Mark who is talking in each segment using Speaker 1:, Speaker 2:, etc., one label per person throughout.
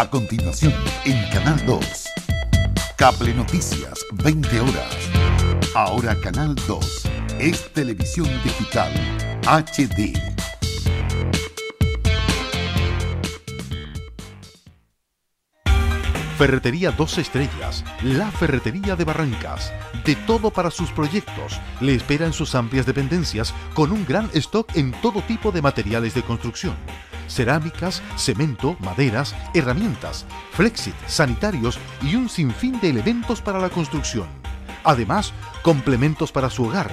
Speaker 1: A continuación, en Canal 2. Cable Noticias, 20 horas. Ahora Canal 2. Es televisión digital. HD.
Speaker 2: Ferretería Dos Estrellas, la ferretería de Barrancas. De todo para sus proyectos. Le espera en sus amplias dependencias con un gran stock en todo tipo de materiales de construcción. Cerámicas, cemento, maderas, herramientas, flexit, sanitarios y un sinfín de elementos para la construcción. Además, complementos para su hogar.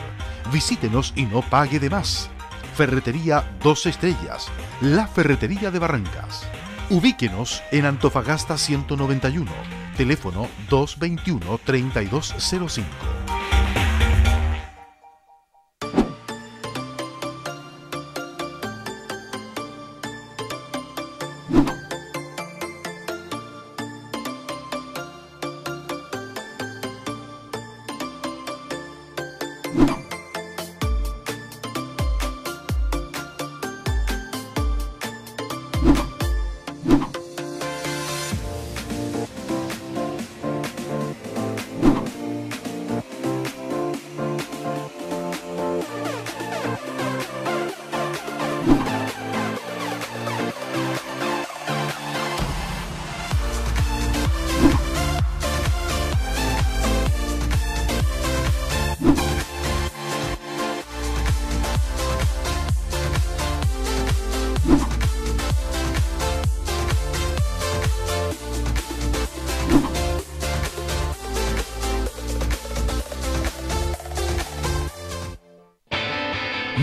Speaker 2: Visítenos y no pague de más. Ferretería Dos Estrellas, la ferretería de Barrancas. Ubíquenos en Antofagasta 191, teléfono 221-3205.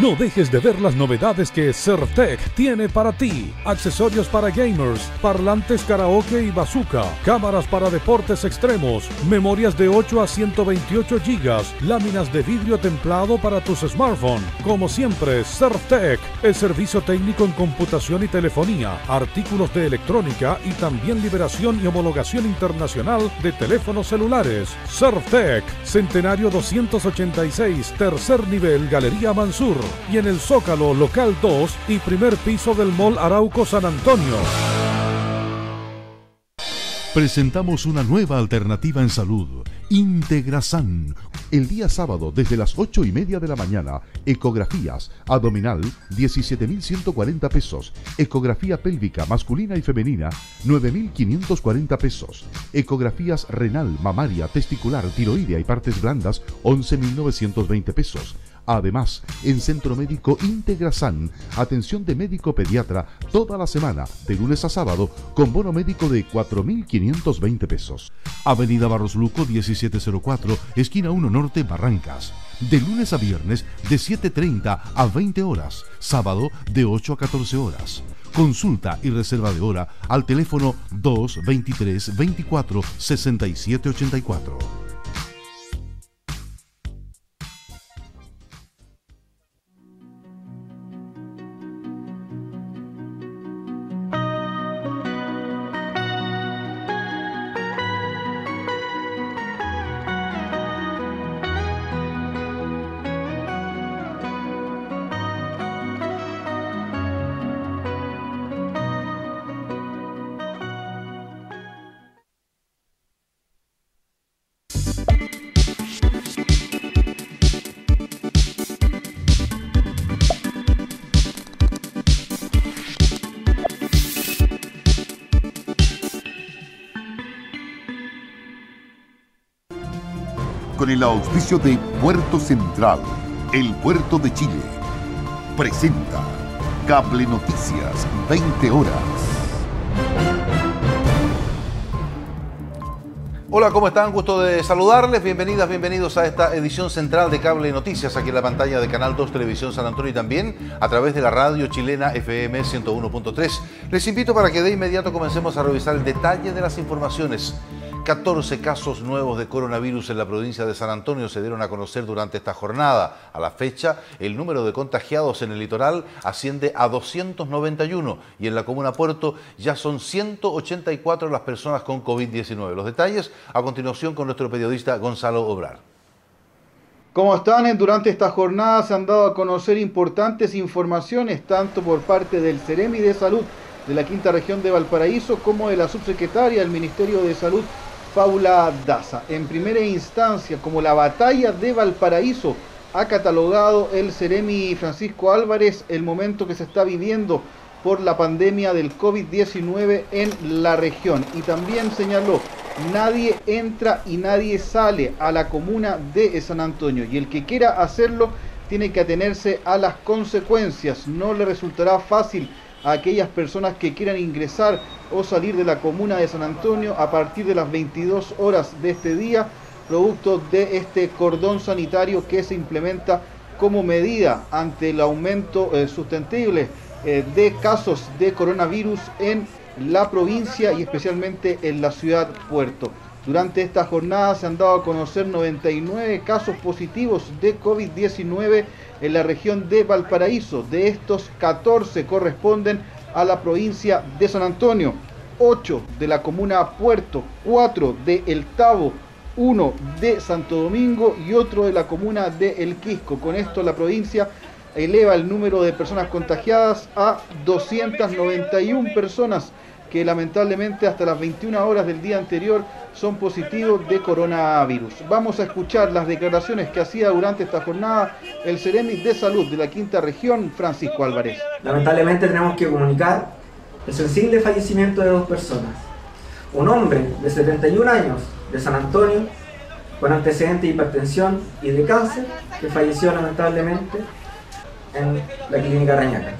Speaker 3: No dejes de ver las novedades que Surftech tiene para ti. Accesorios para gamers, parlantes karaoke y bazooka, cámaras para deportes extremos, memorias de 8 a 128 GB, láminas de vidrio templado para tus smartphones. Como siempre, Surftech, el servicio técnico en computación y telefonía, artículos de electrónica y también liberación y homologación internacional de teléfonos celulares. Surftech, Centenario 286, tercer nivel, Galería Mansur y en el Zócalo Local 2 y primer piso del Mall Arauco San Antonio.
Speaker 2: Presentamos una nueva alternativa en salud, Integrasan. El día sábado, desde las 8 y media de la mañana, ecografías, abdominal, 17.140 pesos. Ecografía pélvica masculina y femenina, 9.540 pesos. Ecografías renal, mamaria, testicular, tiroidea y partes blandas, 11.920 pesos. Además, en Centro Médico Integrasan, atención de médico pediatra toda la semana, de lunes a sábado, con bono médico de 4.520 pesos. Avenida Barros Luco 1704, esquina 1 Norte, Barrancas. De lunes a viernes, de 7.30 a 20 horas. Sábado, de 8 a 14 horas. Consulta y reserva de hora al teléfono 223 24 67 84.
Speaker 1: De Puerto Central, el puerto de Chile. Presenta Cable Noticias, 20 horas.
Speaker 4: Hola, ¿cómo están? Gusto de saludarles. Bienvenidas, bienvenidos a esta edición central de Cable Noticias, aquí en la pantalla de Canal 2 Televisión San Antonio y también a través de la radio chilena FM 101.3. Les invito para que de inmediato comencemos a revisar el detalle de las informaciones 14 casos nuevos de coronavirus en la provincia de San Antonio se dieron a conocer durante esta jornada. A la fecha, el número de contagiados en el litoral asciende a 291 y en la comuna Puerto ya son 184 las personas con COVID-19. Los detalles a continuación con nuestro periodista Gonzalo Obrar.
Speaker 5: ¿Cómo están? Durante esta jornada se han dado a conocer importantes informaciones tanto por parte del Ceremi de Salud de la quinta región de Valparaíso como de la subsecretaria del Ministerio de Salud, Paula Daza. En primera instancia, como la batalla de Valparaíso, ha catalogado el Ceremi Francisco Álvarez el momento que se está viviendo por la pandemia del COVID-19 en la región. Y también señaló, nadie entra y nadie sale a la comuna de San Antonio. Y el que quiera hacerlo tiene que atenerse a las consecuencias. No le resultará fácil a aquellas personas que quieran ingresar o salir de la comuna de San Antonio a partir de las 22 horas de este día, producto de este cordón sanitario que se implementa como medida ante el aumento eh, sustentable eh, de casos de coronavirus en la provincia y especialmente en la ciudad Puerto. Durante esta jornada se han dado a conocer 99 casos positivos de COVID-19 en la región de Valparaíso. De estos, 14 corresponden a la provincia de San Antonio, 8 de la comuna Puerto, 4 de El Tabo, 1 de Santo Domingo y otro de la comuna de El Quisco. Con esto la provincia eleva el número de personas contagiadas a 291 personas que lamentablemente hasta las 21 horas del día anterior son positivos de coronavirus. Vamos a escuchar las declaraciones que hacía durante esta jornada el Ceremi de Salud de la Quinta Región, Francisco Álvarez.
Speaker 6: Lamentablemente tenemos que comunicar el sensible fallecimiento de dos personas. Un hombre de 71 años de San Antonio con antecedentes de hipertensión y de cáncer que falleció lamentablemente en la clínica Rañaca.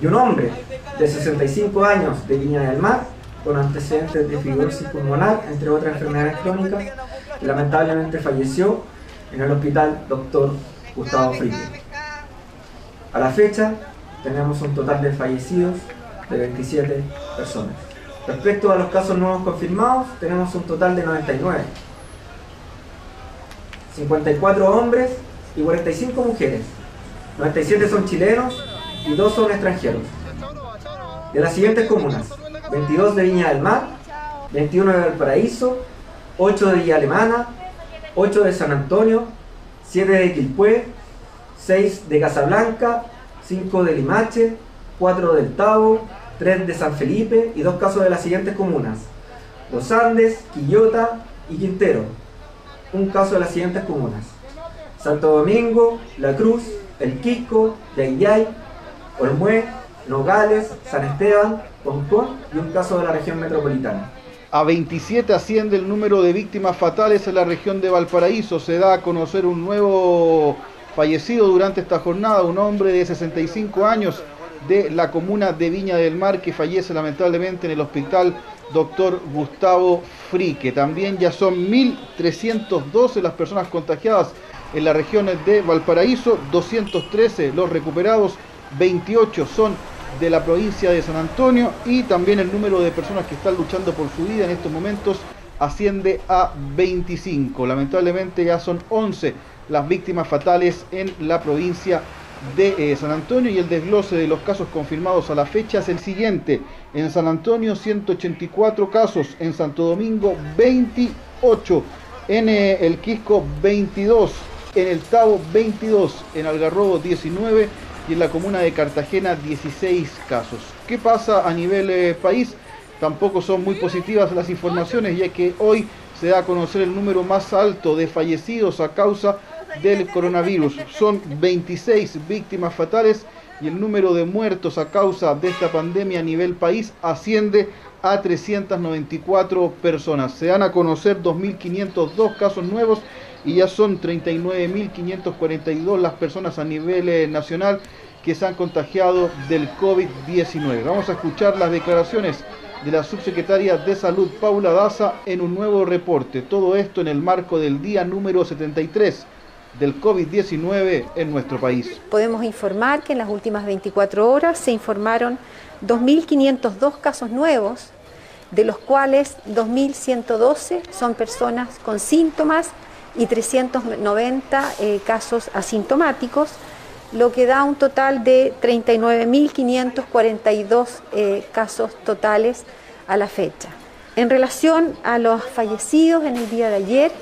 Speaker 6: Y un hombre de 65 años de Viña del Mar, con antecedentes de fibrosis pulmonar, entre otras enfermedades crónicas, lamentablemente falleció en el hospital Dr. Gustavo Frique. A la fecha tenemos un total de fallecidos de 27 personas. Respecto a los casos nuevos confirmados, tenemos un total de 99. 54 hombres y 45 mujeres. 97 son chilenos y 2 son extranjeros de las siguientes comunas: 22 de Viña del Mar, 21 de Valparaíso, 8 de Villa Alemana, 8 de San Antonio, 7 de Quilpué, 6 de Casablanca, 5 de Limache, 4 del Tabo, 3 de San Felipe y dos casos de las siguientes comunas: Los Andes, Quillota y Quintero. Un caso de las siguientes comunas: Santo Domingo, La Cruz, El Quisco, Yayay, Olmué, Nogales, San Esteban, Poncón y un caso de la región metropolitana.
Speaker 5: A 27 asciende el número de víctimas fatales en la región de Valparaíso. Se da a conocer un nuevo fallecido durante esta jornada, un hombre de 65 años de la comuna de Viña del Mar que fallece lamentablemente en el hospital doctor Gustavo Frique. También ya son 1.312 las personas contagiadas en la región de Valparaíso, 213 los recuperados, 28 son de la provincia de San Antonio y también el número de personas que están luchando por su vida en estos momentos asciende a 25. Lamentablemente ya son 11 las víctimas fatales en la provincia de eh, San Antonio y el desglose de los casos confirmados a la fecha es el siguiente. En San Antonio 184 casos, en Santo Domingo 28, en eh, el Quisco 22, en el Tavo 22, en Algarrobo 19 y en la comuna de Cartagena 16 casos. ¿Qué pasa a nivel eh, país? Tampoco son muy positivas las informaciones, ya que hoy se da a conocer el número más alto de fallecidos a causa del coronavirus. Son 26 víctimas fatales y el número de muertos a causa de esta pandemia a nivel país asciende a 394 personas. Se dan a conocer 2.502 casos nuevos y ya son 39.542 las personas a nivel eh, nacional que se han contagiado del COVID-19. Vamos a escuchar las declaraciones de la subsecretaria de Salud Paula Daza en un nuevo reporte. Todo esto en el marco del día número 73 del COVID-19 en nuestro país.
Speaker 7: Podemos informar que en las últimas 24 horas se informaron 2.502 casos nuevos, de los cuales 2.112 son personas con síntomas y 390 eh, casos asintomáticos, lo que da un total de 39.542 eh, casos totales a la fecha. En relación a los fallecidos en el día de ayer,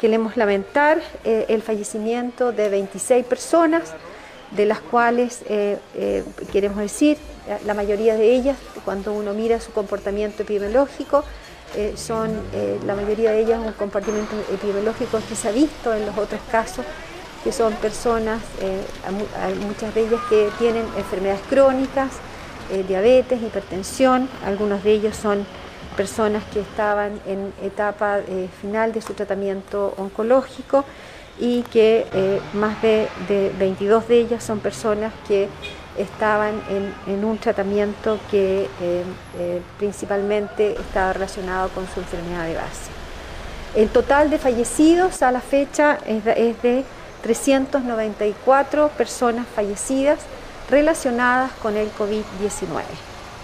Speaker 7: queremos lamentar eh, el fallecimiento de 26 personas, de las cuales queremos decir la mayoría de ellas, cuando uno mira su comportamiento epidemiológico, eh, son la mayoría de ellas un comportamiento epidemiológico que se ha visto en los otros casos, que son personas, muchas de ellas que tienen enfermedades crónicas, diabetes, hipertensión, algunos de ellos son personas que estaban en etapa final de su tratamiento oncológico y que eh, más de, 22 de ellas son personas que estaban en, un tratamiento que eh, eh, principalmente estaba relacionado con su enfermedad de base. El total de fallecidos a la fecha es de, 394 personas fallecidas relacionadas con el COVID-19.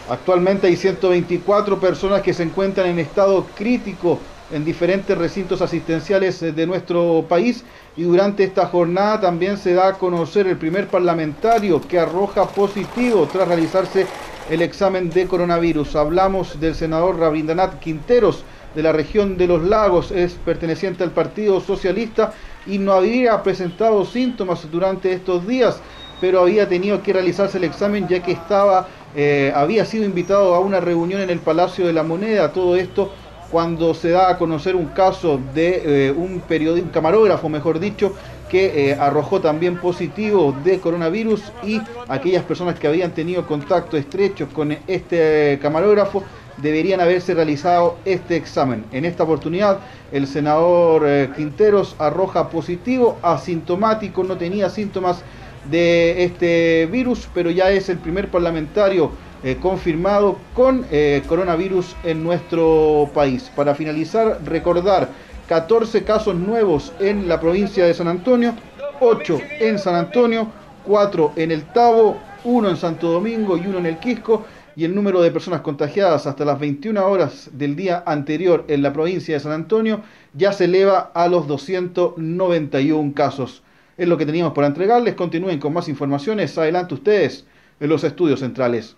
Speaker 5: Actualmente hay 124 personas que se encuentran en estado crítico en diferentes recintos asistenciales de nuestro país y durante esta jornada también se da a conocer el primer parlamentario que arroja positivo tras realizarse el examen de coronavirus. Hablamos del senador Rabindranath Quinteros de la región de los lagos, es perteneciente al Partido Socialista y no había presentado síntomas durante estos días, pero había tenido que realizarse el examen ya que estaba, eh, había sido invitado a una reunión en el Palacio de la Moneda. Todo esto cuando se da a conocer un caso de eh, un un camarógrafo, mejor dicho, que eh, arrojó también positivo de coronavirus y aquellas personas que habían tenido contacto estrecho con este camarógrafo deberían haberse realizado este examen. En esta oportunidad, el senador eh, Quinteros arroja positivo, asintomático, no tenía síntomas de este virus, pero ya es el primer parlamentario eh, confirmado con eh, coronavirus en nuestro país. Para finalizar, recordar 14 casos nuevos en la provincia de San Antonio, 8 en San Antonio, 4 en el Tabo, 1 en Santo Domingo y 1 en el Quisco. Y el número de personas contagiadas hasta las 21 horas del día anterior en la provincia de San Antonio ya se eleva a los 291 casos. Es lo que teníamos para entregarles. Continúen con más informaciones. Adelante ustedes en los estudios centrales.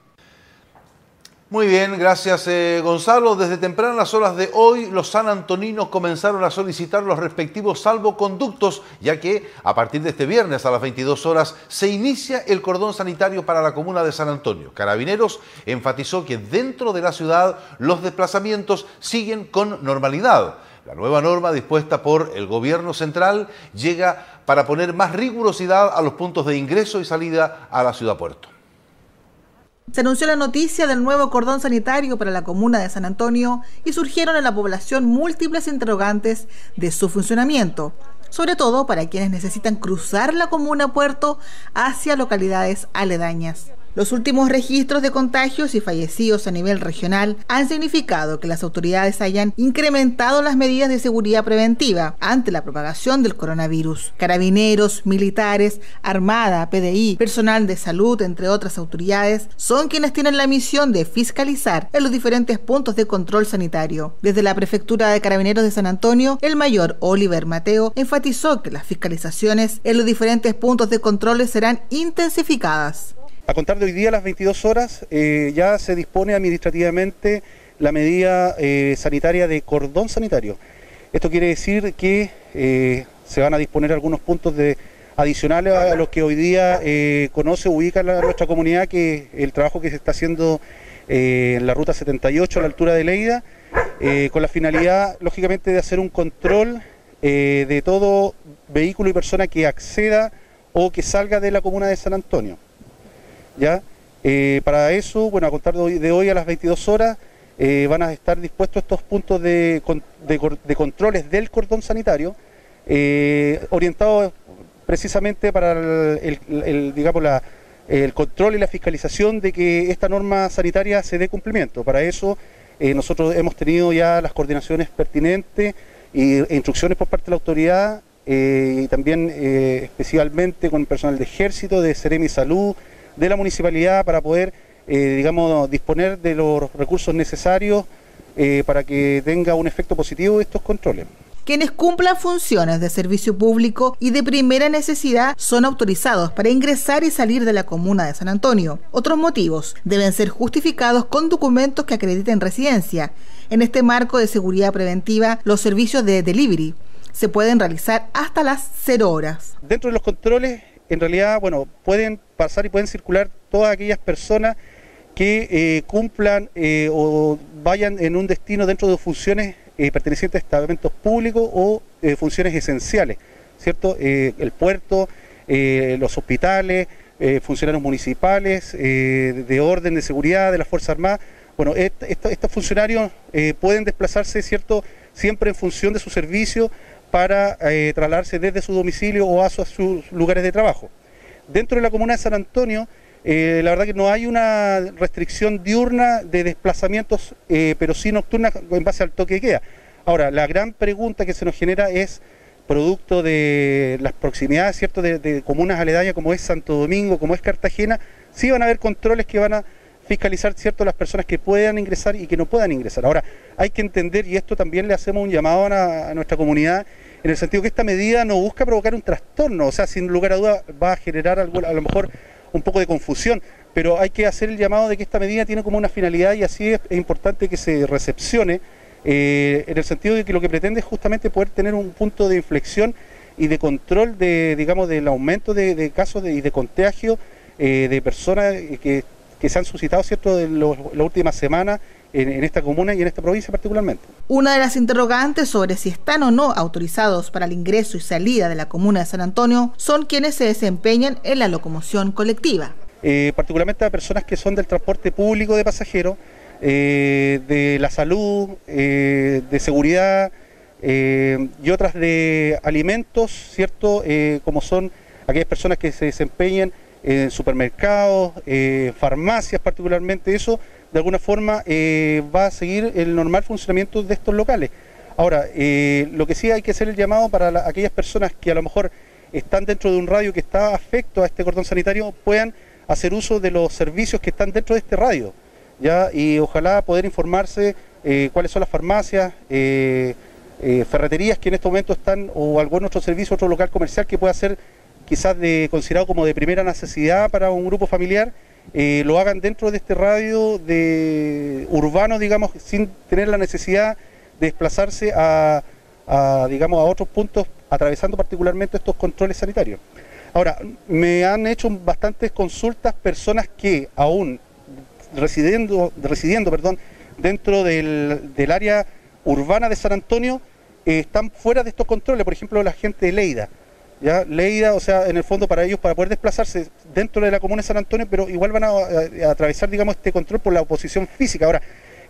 Speaker 2: Muy bien, gracias eh, Gonzalo. Desde tempranas horas de hoy, los san antoninos comenzaron a solicitar los respectivos salvoconductos, ya que a partir de este viernes a las 22 horas se inicia el cordón sanitario para la comuna de San Antonio. Carabineros enfatizó que dentro de la ciudad los desplazamientos siguen con normalidad. La nueva norma dispuesta por el gobierno central llega para poner más rigurosidad a los puntos de ingreso y salida a la ciudad puerto.
Speaker 8: Se anunció la noticia del nuevo cordón sanitario para la comuna de San Antonio y surgieron en la población múltiples interrogantes de su funcionamiento, sobre todo para quienes necesitan cruzar la comuna puerto hacia localidades aledañas. Los últimos registros de contagios y fallecidos a nivel regional han significado que las autoridades hayan incrementado las medidas de seguridad preventiva ante la propagación del coronavirus. Carabineros, militares, Armada, PDI, personal de salud, entre otras autoridades, son quienes tienen la misión de fiscalizar en los diferentes puntos de control sanitario. Desde la Prefectura de Carabineros de San Antonio, el mayor Oliver Mateo enfatizó que las fiscalizaciones en los diferentes puntos de control serán intensificadas.
Speaker 9: A contar de hoy día a las 22 horas eh, ya se dispone administrativamente la medida eh, sanitaria de cordón sanitario. Esto quiere decir que eh, se van a disponer algunos puntos de adicionales a los que hoy día conoce, ubica la, nuestra comunidad, que el trabajo que se está haciendo en la ruta 78 a la altura de Leida, con la finalidad, lógicamente, de hacer un control de todo vehículo y persona que acceda o que salga de la comuna de San Antonio. ¿Ya? Eh, para eso, bueno, a contar de hoy, a las 22 horas, eh, van a estar dispuestos estos puntos de, controles del cordón sanitario, eh, orientados precisamente para el, digamos, el control y la fiscalización de que esta norma sanitaria se dé cumplimiento. Para eso, nosotros hemos tenido ya las coordinaciones pertinentes e instrucciones por parte de la autoridad y también especialmente con el personal de ejército, de Ceremi Salud, de la municipalidad para poder, eh, digamos, disponer de los recursos necesarios eh, para que tenga un efecto positivo estos controles.
Speaker 8: Quienes cumplan funciones de servicio público y de primera necesidad son autorizados para ingresar y salir de la comuna de San Antonio. Otros motivos deben ser justificados con documentos que acrediten residencia. En este marco de seguridad preventiva, los servicios de delivery se pueden realizar hasta las 0 horas.
Speaker 9: Dentro de los controles en realidad, bueno, pueden pasar y pueden circular todas aquellas personas que cumplan o vayan en un destino dentro de funciones pertenecientes a estamentos públicos o funciones esenciales, ¿cierto? el puerto, los hospitales, funcionarios municipales, de orden, de seguridad, de las Fuerzas Armadas. Bueno, estos funcionarios pueden desplazarse, ¿cierto?, siempre en función de su servicio para eh, trasladarse desde su domicilio o a, sus lugares de trabajo. Dentro de la comuna de San Antonio, eh, la verdad que no hay una restricción diurna de desplazamientos, eh, pero sí nocturna en base al toque de queda. Ahora, la gran pregunta que se nos genera es, producto de las proximidades ¿cierto? De, comunas aledañas como es Santo Domingo, como es Cartagena, sí van a haber controles que van a fiscalizar cierto las personas que puedan ingresar y que no puedan ingresar. Ahora, hay que entender, y esto también le hacemos un llamado a, nuestra comunidad, en el sentido que esta medida no busca provocar un trastorno, o sea, sin lugar a duda va a generar algo, a lo mejor un poco de confusión, pero hay que hacer el llamado de que esta medida tiene como una finalidad y así es, importante que se recepcione, eh, en el sentido de que lo que pretende es justamente poder tener un punto de inflexión y de control de, digamos, del aumento de, casos y de contagio eh, de personas que que se han suscitado cierto en las últimas semanas en, esta comuna y en esta provincia particularmente.
Speaker 8: Una de las interrogantes sobre si están o no autorizados para el ingreso y salida de la comuna de San Antonio son quienes se desempeñan en la locomoción colectiva.
Speaker 9: Eh, particularmente a personas que son del transporte público de pasajeros, eh, de la salud, eh, de seguridad y otras de alimentos, ¿cierto? como son aquellas personas que se desempeñan en supermercados, farmacias particularmente, eso de alguna forma eh, va a seguir el normal funcionamiento de estos locales. Ahora, eh, lo que sí hay que hacer el llamado para aquellas personas que a lo mejor están dentro de un radio que está afecto a este cordón sanitario, puedan hacer uso de los servicios que están dentro de este radio, ¿ya? y ojalá poder informarse cuáles son las farmacias, ferreterías que en este momento están, o algún otro servicio, otro local comercial que pueda ser quizás de, considerado como de primera necesidad para un grupo familiar, eh, lo hagan dentro de este radio de urbano, digamos, sin tener la necesidad de desplazarse a, digamos, a otros puntos, atravesando particularmente estos controles sanitarios. Ahora, me han hecho bastantes consultas personas que aún residiendo, residiendo perdón, dentro del, área urbana de San Antonio, eh, están fuera de estos controles, por ejemplo, la gente de Leida. ¿Ya? Leida, o sea, en el fondo para ellos, para poder desplazarse dentro de la comuna de San Antonio, pero igual van a, atravesar, digamos, este control por la oposición física. Ahora,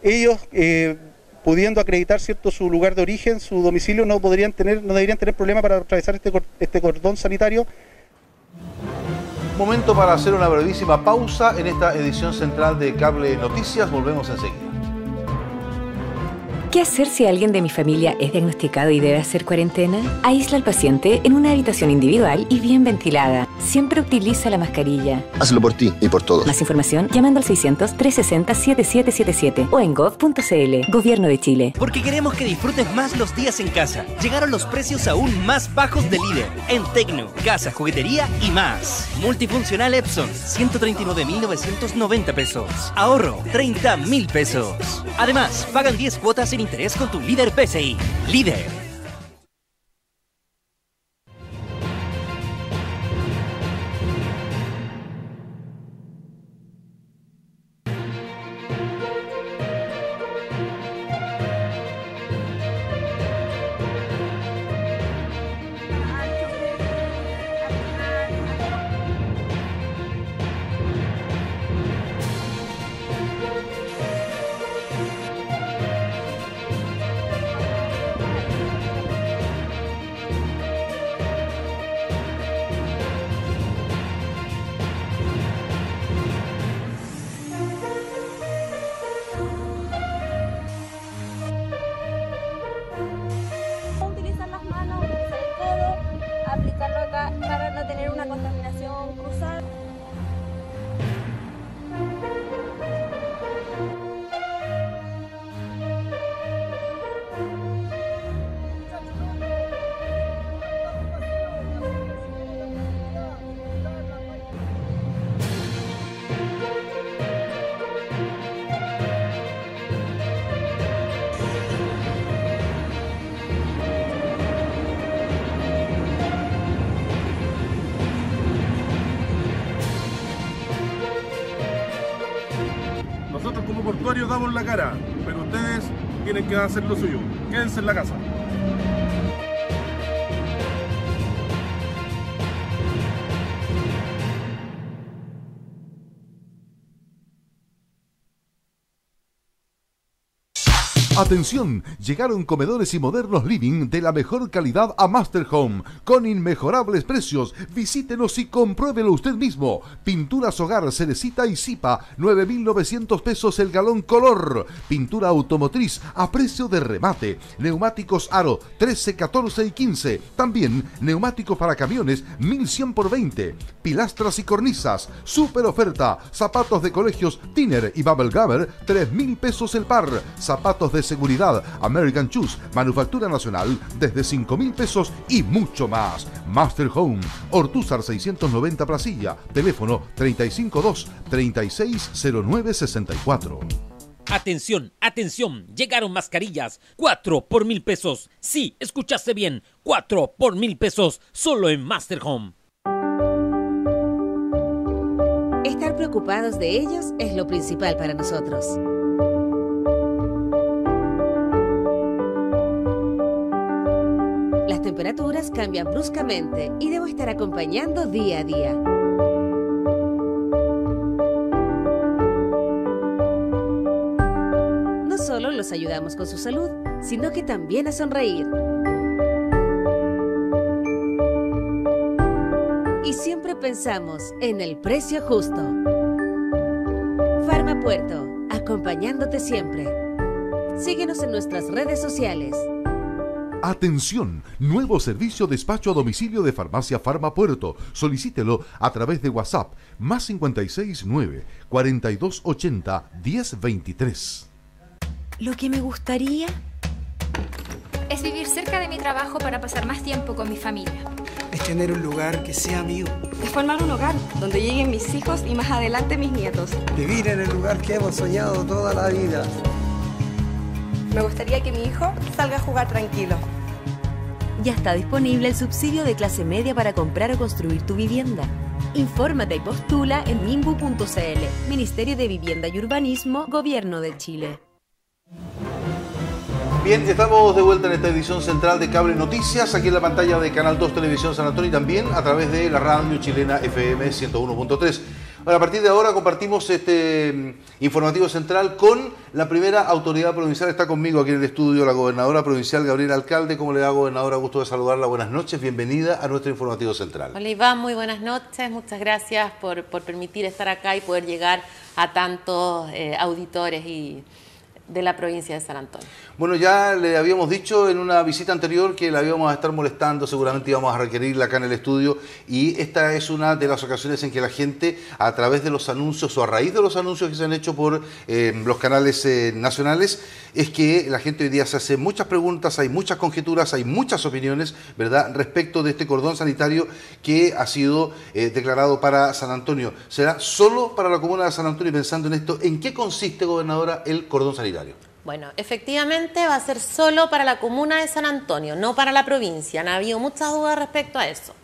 Speaker 9: ellos, eh, pudiendo acreditar, ¿cierto?, su lugar de origen, su domicilio, no podrían tener, no deberían tener problema para atravesar este, este cordón sanitario.
Speaker 2: Momento para hacer una brevísima pausa en esta edición central de Cable Noticias. Volvemos enseguida.
Speaker 10: ¿Qué hacer si alguien de mi familia es diagnosticado y debe hacer cuarentena? Aísla al paciente en una habitación individual y bien ventilada. Siempre utiliza la mascarilla.
Speaker 11: Hazlo por ti y por todos.
Speaker 10: Más información llamando al 600-360-7777 o en gov.cl. Gobierno de Chile.
Speaker 12: Porque queremos que disfrutes más los días en casa. Llegaron los precios aún más bajos de líder. En Tecno, casa, juguetería y más. Multifuncional Epson, 139.990 pesos. Ahorro, 30.000 pesos. Además, pagan 10 cuotas en interés con tu líder PCI. Líder. contaminación cruzada.
Speaker 11: Damos la cara, pero ustedes tienen que hacer lo suyo. Quédense en la casa.
Speaker 13: Atención, llegaron comedores y modernos living de la mejor calidad a Master Home, con inmejorables precios. Visítenos y compruébelo usted mismo. Pinturas Hogar, Cerecita y Zipa, 9.900 pesos el galón color. Pintura automotriz a precio de remate. Neumáticos Aro, 13, 14 y 15. También neumáticos para camiones, 1.100 por 20. Pilastras y cornisas, super oferta. Zapatos de colegios Tiner y Bubble Gabber, 3.000 pesos el par. Zapatos de seguridad, American Choose, manufactura nacional, desde 5 mil pesos y mucho más. Master Home, Ortúzar 690 Placilla, teléfono 352-360964.
Speaker 14: Atención, atención, llegaron mascarillas, 4 por mil pesos. Sí, escuchaste bien, 4 por mil pesos, solo en Master Home.
Speaker 15: Estar preocupados de ellos es lo principal para nosotros. Temperaturas cambian bruscamente y debo estar acompañando día a día. No solo los ayudamos con su salud, sino que también a sonreír. Y siempre pensamos en el precio justo. Farma Puerto, acompañándote siempre. Síguenos en nuestras redes sociales.
Speaker 13: Atención, nuevo servicio despacho a domicilio de Farmacia Farma Puerto. Solicítelo a través de WhatsApp más 569 4280 1023.
Speaker 16: Lo que me gustaría es vivir cerca de mi trabajo para pasar más tiempo con mi familia.
Speaker 17: Es tener un lugar que sea mío.
Speaker 18: Es formar un hogar donde lleguen mis hijos y más adelante mis nietos.
Speaker 17: Vivir en el lugar que hemos soñado toda la vida.
Speaker 18: Me gustaría que mi hijo salga a jugar tranquilo.
Speaker 15: Ya está disponible el subsidio de clase media para comprar o construir tu vivienda. Infórmate y postula en mimbu.cl, Ministerio de Vivienda y Urbanismo, Gobierno de Chile.
Speaker 2: Bien, estamos de vuelta en esta edición central de Cable Noticias, aquí en la pantalla de Canal 2 Televisión San Antonio y también a través de la radio chilena FM 101.3. Bueno, a partir de ahora compartimos este mm, informativo central con la primera autoridad provincial. Está conmigo aquí en el estudio la gobernadora provincial Gabriela Alcalde. ¿Cómo le va, gobernadora? Gusto de saludarla. Buenas noches. Bienvenida a nuestro informativo central.
Speaker 19: Hola, Iván. Muy buenas noches. Muchas gracias por, por permitir estar acá y poder llegar a tantos eh, auditores y de la provincia de San Antonio.
Speaker 2: Bueno, ya le habíamos dicho en una visita anterior que la íbamos a estar molestando, seguramente íbamos a requerirla acá en el estudio y esta es una de las ocasiones en que la gente a través de los anuncios o a raíz de los anuncios que se han hecho por eh, los canales eh, nacionales es que la gente hoy día se hace muchas preguntas, hay muchas conjeturas, hay muchas opiniones, ¿verdad?, respecto de este cordón sanitario que ha sido eh, declarado para San Antonio. ¿Será solo para la comuna de San Antonio? Y pensando en esto, ¿en qué consiste, gobernadora, el cordón sanitario?
Speaker 19: Bueno, efectivamente va a ser solo para la comuna de San Antonio, no para la provincia. Han habido muchas dudas respecto a eso.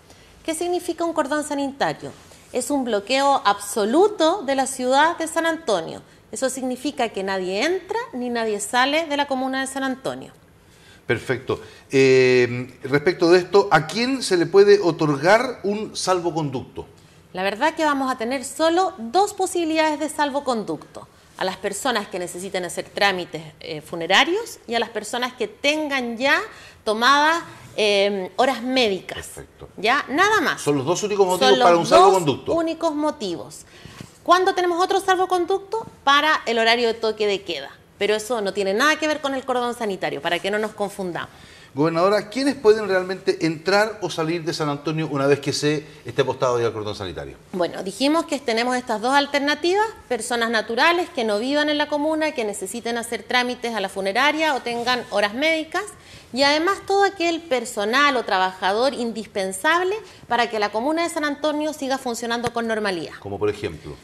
Speaker 19: ¿Qué significa un cordón sanitario? Es un bloqueo absoluto de la ciudad de San Antonio. Eso significa que nadie entra ni nadie sale de la comuna de San Antonio.
Speaker 2: Perfecto. Eh, respecto de esto, ¿a quién se le puede otorgar un salvoconducto?
Speaker 19: La verdad que vamos a tener solo dos posibilidades de salvoconducto a las personas que necesiten hacer trámites eh, funerarios y a las personas que tengan ya tomadas eh, horas médicas. Perfecto. ¿Ya? Nada más.
Speaker 2: Son los dos únicos motivos para un salvoconducto.
Speaker 19: Los únicos motivos. ¿Cuándo tenemos otro salvoconducto? Para el horario de toque de queda. Pero eso no tiene nada que ver con el cordón sanitario, para que no nos confundamos.
Speaker 2: Gobernadora, ¿quiénes pueden realmente entrar o salir de San Antonio una vez que se esté apostado ya el cordón sanitario?
Speaker 19: Bueno, dijimos que tenemos estas dos alternativas, personas naturales que no vivan en la comuna, que necesiten hacer trámites a la funeraria o tengan horas médicas, y además todo aquel personal o trabajador indispensable para que la comuna de San Antonio siga funcionando con normalidad.
Speaker 2: Como por ejemplo.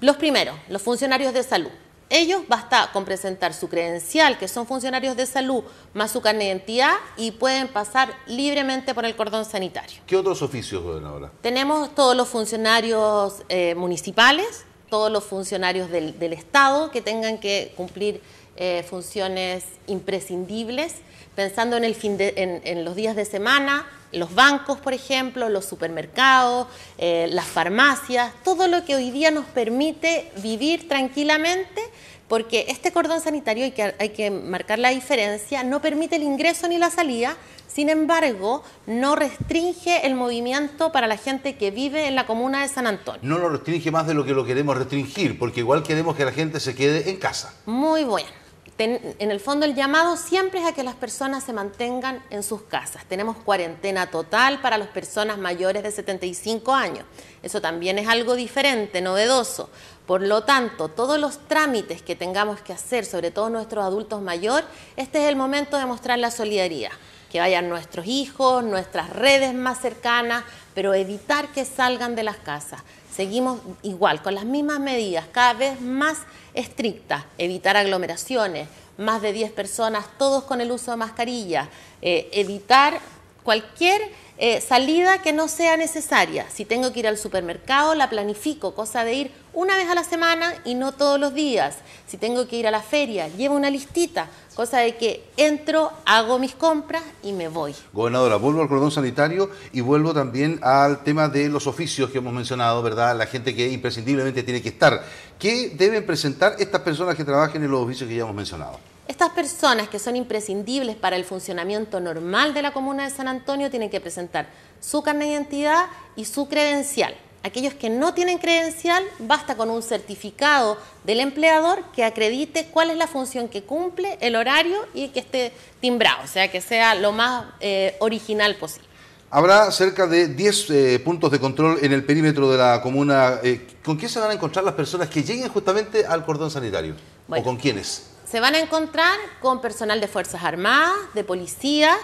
Speaker 19: Los primeros, los funcionarios de salud. Ellos basta con presentar su credencial, que son funcionarios de salud, más su carnet de identidad y pueden pasar libremente por el cordón sanitario.
Speaker 2: ¿Qué otros oficios, gobernadora?
Speaker 19: Tenemos todos los funcionarios eh, municipales, todos los funcionarios del, del Estado que tengan que cumplir eh, funciones imprescindibles, pensando en, el fin de- en, en los días de semana, los bancos, por ejemplo, los supermercados, eh, las farmacias, todo lo que hoy día nos permite vivir tranquilamente, porque este cordón sanitario, hay que, hay que marcar la diferencia, no permite el ingreso ni la salida, sin embargo, no restringe el movimiento para la gente que vive en la comuna de San Antonio.
Speaker 2: No lo restringe más de lo que lo queremos restringir, porque igual queremos que la gente se quede en casa.
Speaker 19: Muy bueno. En el fondo el llamado siempre es a que las personas se mantengan en sus casas. Tenemos cuarentena total para las personas mayores de 75 años. Eso también es algo diferente, novedoso. Por lo tanto, todos los trámites que tengamos que hacer, sobre todo nuestros adultos mayores, este es el momento de mostrar la solidaridad. Que vayan nuestros hijos, nuestras redes más cercanas, pero evitar que salgan de las casas. Seguimos igual, con las mismas medidas, cada vez más estrictas, evitar aglomeraciones, más de 10 personas, todos con el uso de mascarilla, eh, evitar cualquier eh, salida que no sea necesaria. Si tengo que ir al supermercado, la planifico, cosa de ir una vez a la semana y no todos los días. Si tengo que ir a la feria, llevo una listita, cosa de que entro, hago mis compras y me voy.
Speaker 2: Gobernadora, vuelvo al cordón sanitario y vuelvo también al tema de los oficios que hemos mencionado, ¿verdad? La gente que imprescindiblemente tiene que estar. ¿Qué deben presentar estas personas que trabajen en los oficios que ya hemos mencionado?
Speaker 19: Estas personas que son imprescindibles para el funcionamiento normal de la comuna de San Antonio tienen que presentar su carnet de identidad y su credencial. Aquellos que no tienen credencial, basta con un certificado del empleador que acredite cuál es la función que cumple, el horario y que esté timbrado, o sea, que sea lo más eh, original posible.
Speaker 2: Habrá cerca de 10 eh, puntos de control en el perímetro de la comuna. Eh, ¿Con qué se van a encontrar las personas que lleguen justamente al cordón sanitario? ¿O con quiénes?
Speaker 19: Se van a encontrar con personal de Fuerzas Armadas, de policía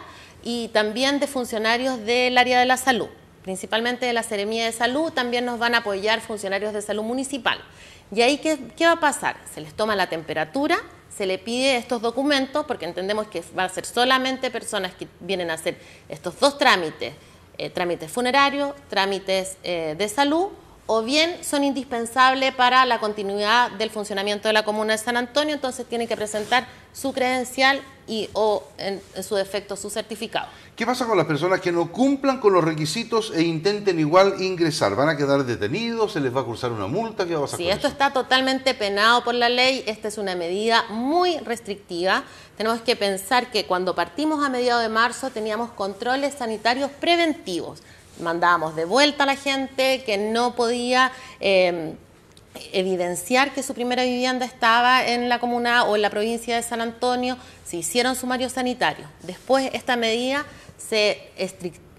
Speaker 19: y también de funcionarios del área de la salud, principalmente de la Seremía de Salud. También nos van a apoyar funcionarios de salud municipal. ¿Y ahí qué, qué va a pasar? Se les toma la temperatura, se le pide estos documentos, porque entendemos que va a ser solamente personas que vienen a hacer estos dos trámites, eh, trámites funerarios, trámites eh, de salud, o bien son indispensables para la continuidad del funcionamiento de la comuna de San Antonio, entonces tienen que presentar su credencial y o en, en su defecto su certificado.
Speaker 2: ¿Qué pasa con las personas que no cumplan con los requisitos e intenten igual ingresar? ¿Van a quedar detenidos? ¿Se les va a cursar una multa? ¿Qué va a pasar con
Speaker 19: esto
Speaker 2: eso?
Speaker 19: está totalmente penado por la ley, esta es una medida muy restrictiva. Tenemos que pensar que cuando partimos a mediados de marzo teníamos controles sanitarios preventivos. Mandábamos de vuelta a la gente que no podía eh, evidenciar que su primera vivienda estaba en la comuna o en la provincia de San Antonio. Se hicieron sumarios sanitarios. Después esta medida se,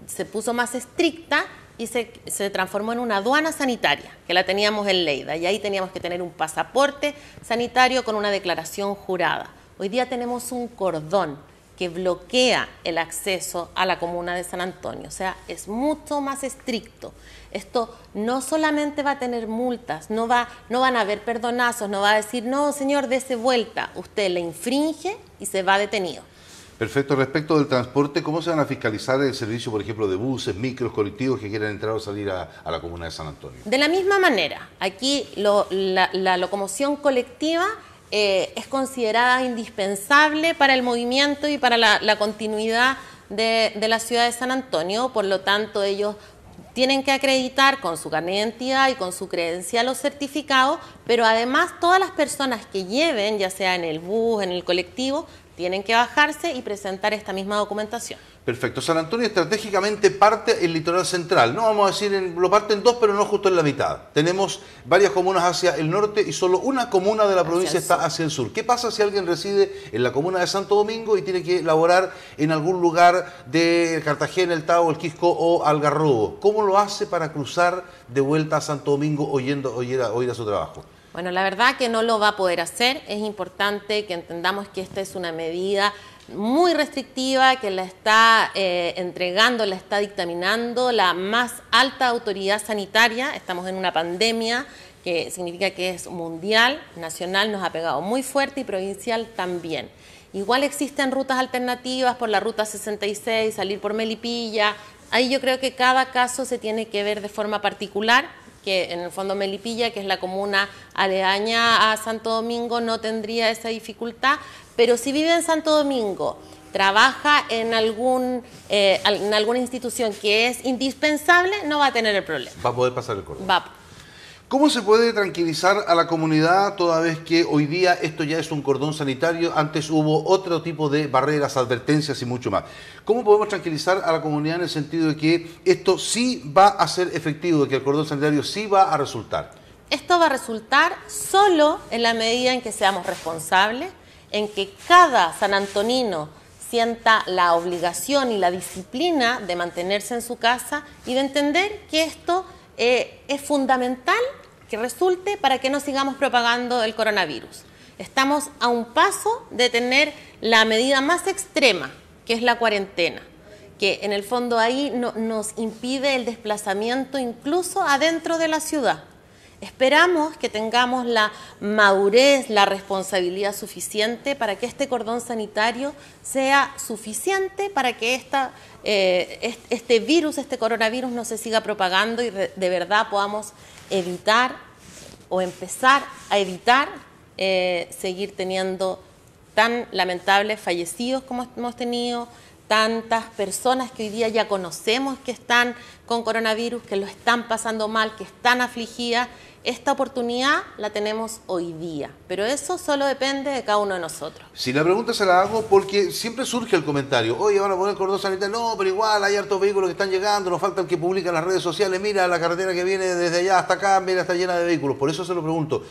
Speaker 19: se puso más estricta y se, se transformó en una aduana sanitaria, que la teníamos en Leida, y ahí teníamos que tener un pasaporte sanitario con una declaración jurada. Hoy día tenemos un cordón que bloquea el acceso a la comuna de San Antonio, o sea, es mucho más estricto. Esto no solamente va a tener multas, no, va, no van a haber perdonazos, no va a decir, no, señor, dése vuelta, usted le infringe y se va detenido.
Speaker 2: Perfecto. Respecto del transporte, ¿cómo se van a fiscalizar el servicio, por ejemplo, de buses, micros, colectivos que quieran entrar o salir a, a la comuna de San Antonio?
Speaker 19: De la misma manera, aquí lo- la, la locomoción colectiva eh, es considerada indispensable para el movimiento y para la, continuidad de, de la ciudad de San Antonio, por lo tanto ellos tienen que acreditar con su carnet de identidad y con su credencial o certificado, pero además todas las personas que lleven, ya sea en el bus, en el colectivo, tienen que bajarse y presentar esta misma documentación.
Speaker 2: Perfecto. San Antonio estratégicamente parte el litoral central. No vamos a decir, en- lo parte en dos, pero no justo en la mitad. Tenemos varias comunas hacia el norte y solo una comuna de la provincia está hacia el sur. ¿Qué pasa si alguien reside en la comuna de Santo Domingo y tiene que laborar en algún lugar de Cartagena, el Tao, el Quisco o Algarrobo? ¿Cómo lo hace para cruzar de vuelta a Santo Domingo o yendo- o ir a, o ir a su trabajo?
Speaker 19: Bueno, la verdad que no lo va a poder hacer. Es importante que entendamos que esta es una medida muy restrictiva que la está eh, entregando, la está dictaminando la más alta autoridad sanitaria. Estamos en una pandemia que significa que es mundial, nacional nos ha pegado muy fuerte y provincial también. Igual existen rutas alternativas por la ruta 66, salir por Melipilla. Ahí yo creo que cada caso se tiene que ver de forma particular que en el fondo Melipilla, que es la comuna aledaña a Santo Domingo, no tendría esa dificultad, pero si vive en Santo Domingo, trabaja en, algún, eh, en alguna institución que es indispensable, no va a tener el problema.
Speaker 2: Va a poder pasar el cordón.
Speaker 19: Va.
Speaker 2: ¿Cómo se puede tranquilizar a la comunidad toda vez que hoy día esto ya es un cordón sanitario? Antes hubo otro tipo de barreras, advertencias y mucho más. ¿Cómo podemos tranquilizar a la comunidad en el sentido de que esto sí va a ser efectivo, de que el cordón sanitario sí va a resultar?
Speaker 19: Esto va a resultar solo en la medida en que seamos responsables, en que cada San Antonino sienta la obligación y la disciplina de mantenerse en su casa y de entender que esto eh, es fundamental que resulte para que no sigamos propagando el coronavirus. Estamos a un paso de tener la medida más extrema, que es la cuarentena, que en el fondo ahí nos impide el desplazamiento incluso adentro de la ciudad. Esperamos que tengamos la madurez, la responsabilidad suficiente para que este cordón sanitario sea suficiente para que eh, este virus, este coronavirus no se siga propagando y de verdad podamos evitar o empezar a evitar eh, seguir teniendo tan lamentables fallecidos como hemos tenido, tantas personas que hoy día ya conocemos que están con coronavirus, que lo están pasando mal, que están afligidas esta oportunidad la tenemos hoy día, pero eso solo depende de cada uno de nosotros.
Speaker 2: Si la pregunta se la hago porque siempre surge el comentario, oye, van a poner cordón sanitario, no, pero igual hay hartos vehículos que están llegando, nos falta el que publica en las redes sociales, mira la carretera que viene desde allá hasta acá, mira, está llena de vehículos. Por eso se lo pregunto,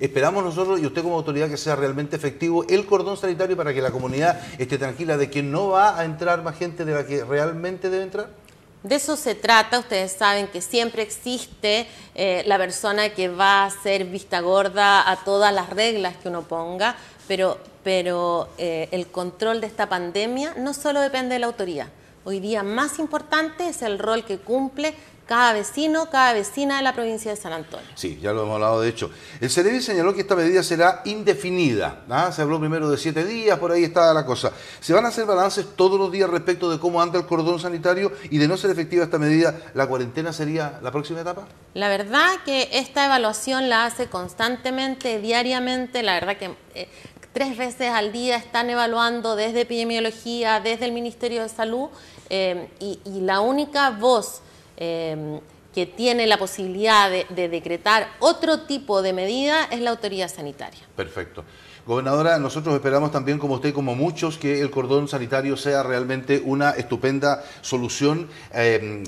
Speaker 2: esperamos nosotros y usted como autoridad que sea realmente efectivo el cordón sanitario para que la comunidad esté tranquila de que no va a entrar más gente de la que realmente debe entrar.
Speaker 19: De eso se trata, ustedes saben que siempre existe eh, la persona que va a ser vista gorda a todas las reglas que uno ponga, pero, pero eh, el control de esta pandemia no solo depende de la autoridad. Hoy día más importante es el rol que cumple cada vecino, cada vecina de la provincia de San Antonio.
Speaker 2: Sí, ya lo hemos hablado de hecho. El CEREVI señaló que esta medida será indefinida. ¿ah? Se habló primero de siete días, por ahí está la cosa. Se van a hacer balances todos los días respecto de cómo anda el cordón sanitario y de no ser efectiva esta medida, ¿la cuarentena sería la próxima etapa?
Speaker 19: La verdad que esta evaluación la hace constantemente, diariamente, la verdad que... Eh, tres veces al día están evaluando desde epidemiología, desde el Ministerio de Salud, eh, y la única voz Em, que tiene la posibilidad de, decretar otro tipo de medida es la autoridad sanitaria.
Speaker 2: Perfecto. Gobernadora, nosotros esperamos también, como usted como muchos, que el cordón sanitario sea realmente una estupenda solución. Em,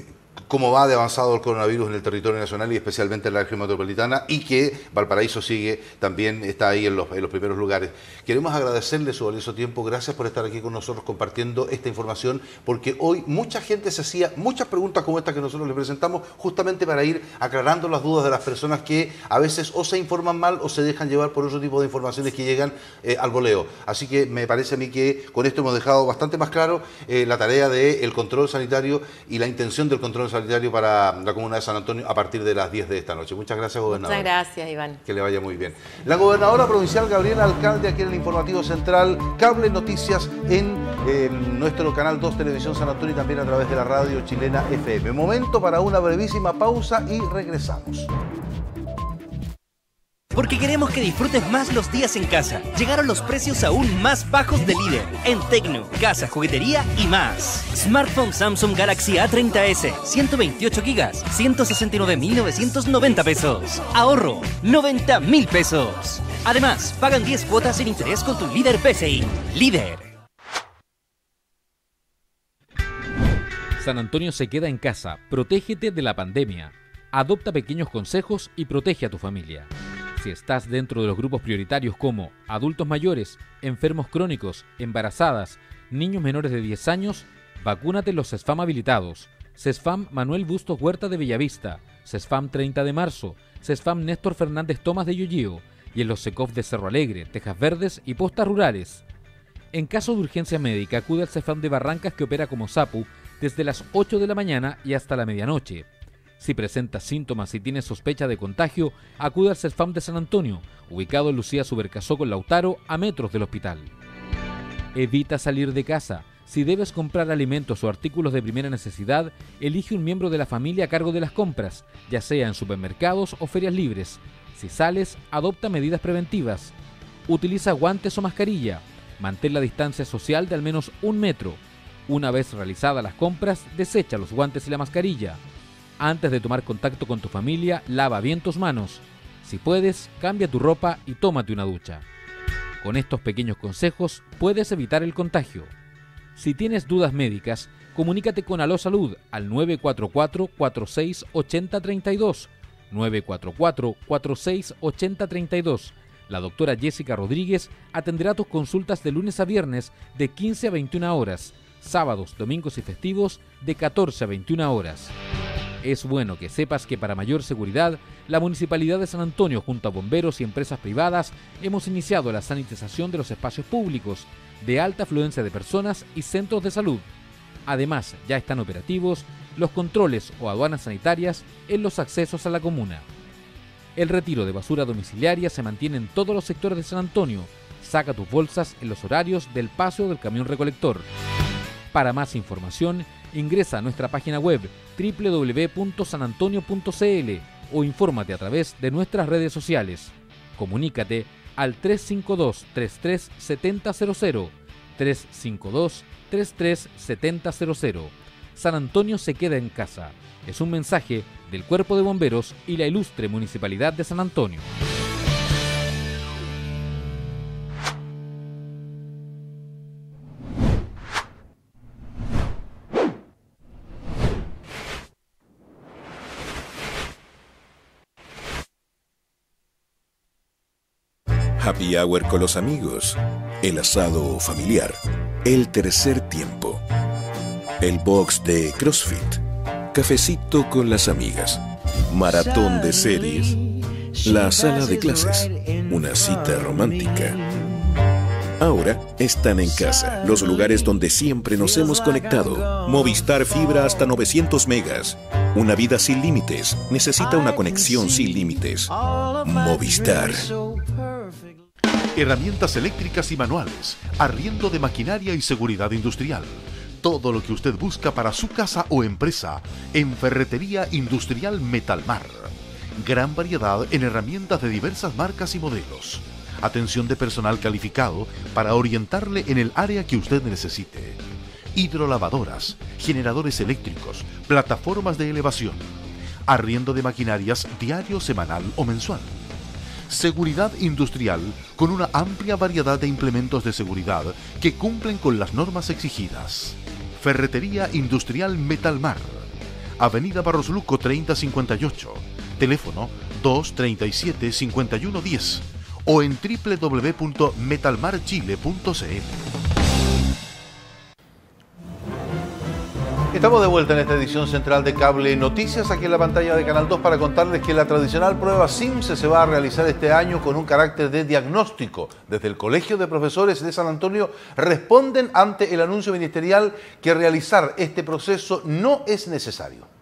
Speaker 2: cómo va de avanzado el coronavirus en el territorio nacional y especialmente en la región metropolitana y que Valparaíso sigue también, está ahí en los, primeros lugares. Queremos agradecerle su valioso tiempo, gracias por estar aquí con nosotros compartiendo esta información, porque hoy mucha gente se hacía muchas preguntas como esta que nosotros le presentamos, justamente para ir aclarando las dudas de las personas que a veces o se informan mal o se dejan llevar por otro tipo de informaciones que llegan eh, al voleo. Así que me parece a mí que con esto hemos dejado bastante más claro eh, la tarea del control sanitario y la intención del control sanitario para la comuna de San Antonio a partir de las 10 de esta noche. Muchas gracias, gobernador.
Speaker 19: Muchas gracias, Iván.
Speaker 2: Que le vaya muy bien. La gobernadora provincial Gabriela Alcalde, aquí en el Informativo Central, Cable Noticias en, en nuestro canal 2 Televisión San Antonio y también a través de la radio chilena FM. Momento para una brevísima pausa y regresamos.
Speaker 12: Porque queremos que disfrutes más los días en casa. Llegaron los precios aún más bajos de líder en Tecno, casa, juguetería y más. Smartphone Samsung Galaxy A30s, 128 GB, 169.990 pesos. Ahorro, 90.000 pesos. Además, pagan 10 cuotas sin interés con tu líder PCI. Líder.
Speaker 20: San Antonio se queda en casa. Protégete de la pandemia. Adopta pequeños consejos y protege a tu familia. Si estás dentro de los grupos prioritarios como adultos mayores, enfermos crónicos, embarazadas, niños menores de 10 años, vacúnate los CESFAM habilitados. CESFAM Manuel Bustos Huerta de Bellavista, CESFAM 30 de marzo, CESFAM Néstor Fernández Tomás de Yuyío y en los SECOF de Cerro Alegre, Tejas Verdes y Postas Rurales. En caso de urgencia médica, acude al CEFAM de Barrancas que opera como SAPU desde las 8 de la mañana y hasta la medianoche. Si presenta síntomas y tiene sospecha de contagio, acude al CESFAM de San Antonio, ubicado en Lucía Subercasó con Lautaro, a metros del hospital. Evita salir de casa. Si debes comprar alimentos o artículos de primera necesidad, elige un miembro de la familia a cargo de las compras, ya sea en supermercados o ferias libres. Si sales, adopta medidas preventivas. Utiliza guantes o mascarilla. Mantén la distancia social de al menos un metro. Una vez realizadas las compras, desecha los guantes y la mascarilla. Antes de tomar contacto con tu familia, lava bien tus manos. Si puedes, cambia tu ropa y tómate una ducha. Con estos pequeños consejos puedes evitar el contagio. Si tienes dudas médicas, comunícate con Aló Salud al 944 468032 944 468032 La doctora Jessica Rodríguez atenderá tus consultas de lunes a viernes de 15 a 21 horas, sábados, domingos y festivos de 14 a 21 horas. Es bueno que sepas que para mayor seguridad, la Municipalidad de San Antonio junto a bomberos y empresas privadas hemos iniciado la sanitización de los espacios públicos de alta afluencia de personas y centros de salud. Además, ya están operativos los controles o aduanas sanitarias en los accesos a la comuna. El retiro de basura domiciliaria se mantiene en todos los sectores de San Antonio. Saca tus bolsas en los horarios del paso del camión recolector. Para más información, ingresa a nuestra página web www.sanantonio.cl o infórmate a través de nuestras redes sociales. Comunícate al 352 337000 352 337000 San Antonio se queda en casa. Es un mensaje del Cuerpo de Bomberos y la ilustre Municipalidad de San Antonio.
Speaker 21: Happy Hour con los amigos, el asado familiar, el tercer tiempo, el box de CrossFit, cafecito con las amigas, maratón de series, la sala de clases, una cita romántica. Ahora están en casa, los lugares donde siempre nos hemos conectado. Movistar Fibra hasta 900 megas. Una vida sin límites necesita una conexión sin límites. Movistar.
Speaker 13: Herramientas eléctricas y manuales, arriendo de maquinaria y seguridad industrial. Todo lo que usted busca para su casa o empresa en Ferretería Industrial Metalmar. Gran variedad en herramientas de diversas marcas y modelos. Atención de personal calificado para orientarle en el área que usted necesite. Hidrolavadoras, generadores eléctricos, plataformas de elevación. Arriendo de maquinarias diario, semanal o mensual seguridad industrial con una amplia variedad de implementos de seguridad que cumplen con las normas exigidas. Ferretería Industrial Metalmar. Avenida Barros Luco 3058. Teléfono 237-5110 o en www.metalmarchile.cl.
Speaker 2: Estamos de vuelta en esta edición central de Cable Noticias, aquí en la pantalla de Canal 2, para contarles que la tradicional prueba SIMSE se va a realizar este año con un carácter de diagnóstico. Desde el Colegio de Profesores de San Antonio responden ante el anuncio ministerial que realizar este proceso no es necesario.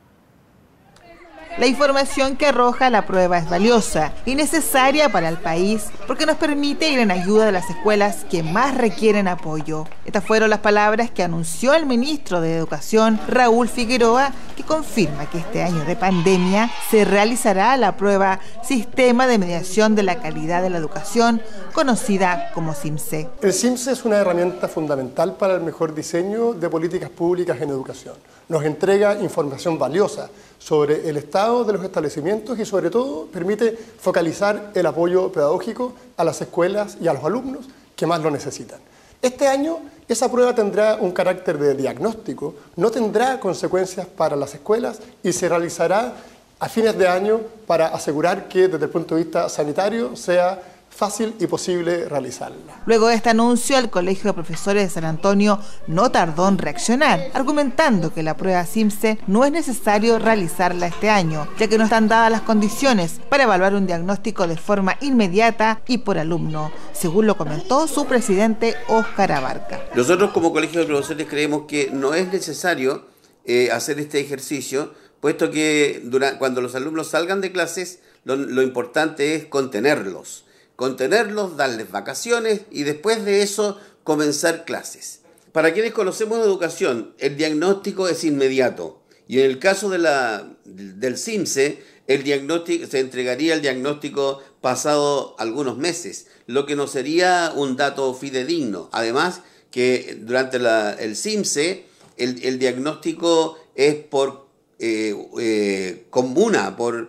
Speaker 8: La información que arroja la prueba es valiosa y necesaria para el país porque nos permite ir en ayuda de las escuelas que más requieren apoyo. Estas fueron las palabras que anunció el ministro de Educación, Raúl Figueroa, que confirma que este año de pandemia se realizará la prueba Sistema de Mediación de la Calidad de la Educación, conocida como SIMSE.
Speaker 22: El SIMSE es una herramienta fundamental para el mejor diseño de políticas públicas en educación. Nos entrega información valiosa sobre el estado de los establecimientos y sobre todo permite focalizar el apoyo pedagógico a las escuelas y a los alumnos que más lo necesitan. Este año esa prueba tendrá un carácter de diagnóstico, no tendrá consecuencias para las escuelas y se realizará a fines de año para asegurar que desde el punto de vista sanitario sea fácil y posible realizarla.
Speaker 8: Luego de este anuncio, el Colegio de Profesores de San Antonio no tardó en reaccionar, argumentando que la prueba SIMSE no es necesario realizarla este año, ya que no están dadas las condiciones para evaluar un diagnóstico de forma inmediata y por alumno, según lo comentó su presidente Óscar Abarca.
Speaker 23: Nosotros como Colegio de Profesores creemos que no es necesario eh, hacer este ejercicio, puesto que cuando los alumnos salgan de clases, lo importante es contenerlos contenerlos, darles vacaciones y después de eso comenzar clases. Para quienes conocemos educación, el diagnóstico es inmediato. Y en el caso de la, del CIMSE, el diagnóstico, se entregaría el diagnóstico pasado algunos meses, lo que no sería un dato fidedigno. Además, que durante el CIMSE, el, el diagnóstico es por eh, eh, comuna, por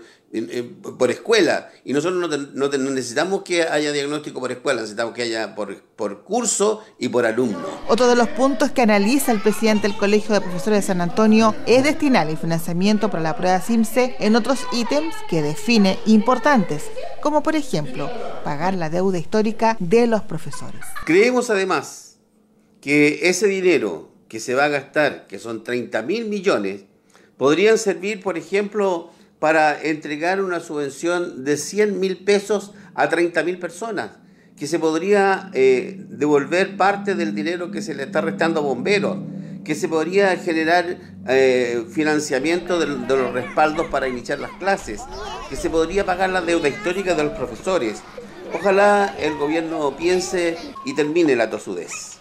Speaker 23: por escuela. Y nosotros no, necesitamos que haya diagnóstico por escuela, necesitamos que haya por, por curso y por alumno.
Speaker 8: Otro de los puntos que analiza el presidente del Colegio de Profesores de San Antonio es destinar el financiamiento para la prueba CIMSE en otros ítems que define importantes, como por ejemplo pagar la deuda histórica de los profesores.
Speaker 23: Creemos además que ese dinero que se va a gastar, que son 30 mil millones, podrían servir, por ejemplo, para entregar una subvención de 100 mil pesos a 30 mil personas, que se podría eh, devolver parte del dinero que se le está restando a bomberos, que se podría generar eh, financiamiento de, de, los respaldos para iniciar las clases, que se podría pagar la deuda histórica de los profesores. Ojalá el gobierno piense y termine la tosudez.